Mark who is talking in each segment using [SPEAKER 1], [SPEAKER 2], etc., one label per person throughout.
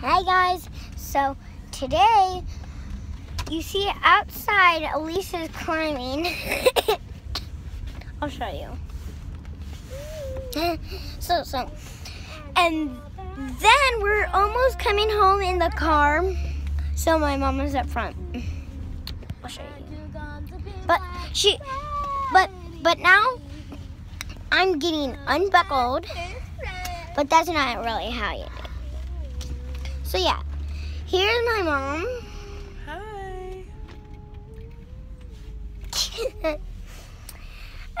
[SPEAKER 1] Hi guys. So today you see outside Elisa's climbing. I'll show you. so so and then we're almost coming home in the car. So my mom is up front. I'll show you. But she but but now I'm getting unbuckled. But that's not really how you do. So yeah, here's my mom.
[SPEAKER 2] Hi.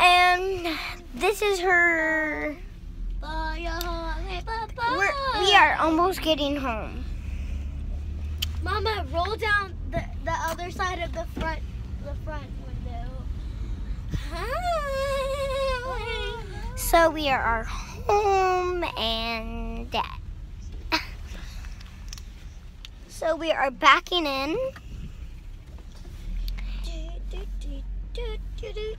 [SPEAKER 1] and this is her. We're, we are almost getting home.
[SPEAKER 2] Mama, roll down the, the other side of the front the front window. Hi.
[SPEAKER 1] So we are home and so we are backing in.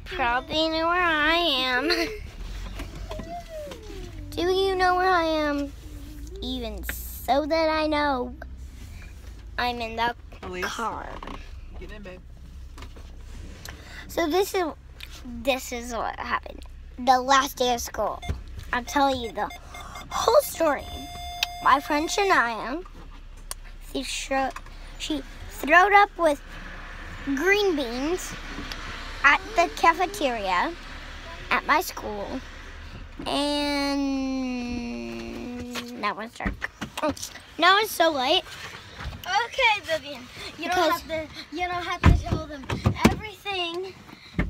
[SPEAKER 1] Probably know where I am. Do you know where I am? Even so that I know I'm in the
[SPEAKER 3] Elise,
[SPEAKER 1] car.
[SPEAKER 3] get in, babe.
[SPEAKER 1] So this is this is what happened. The last day of school. I'll tell you the whole story. My friend Shania, she shro- she throwed up with green beans at the cafeteria at my school, and that one's dark. Oh, now it's so light.
[SPEAKER 2] Okay, Vivian. You
[SPEAKER 1] Because-
[SPEAKER 2] don't have to you don't have to tell them everything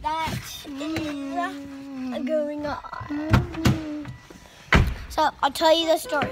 [SPEAKER 2] that is mm. going on.
[SPEAKER 1] So I'll tell you the story.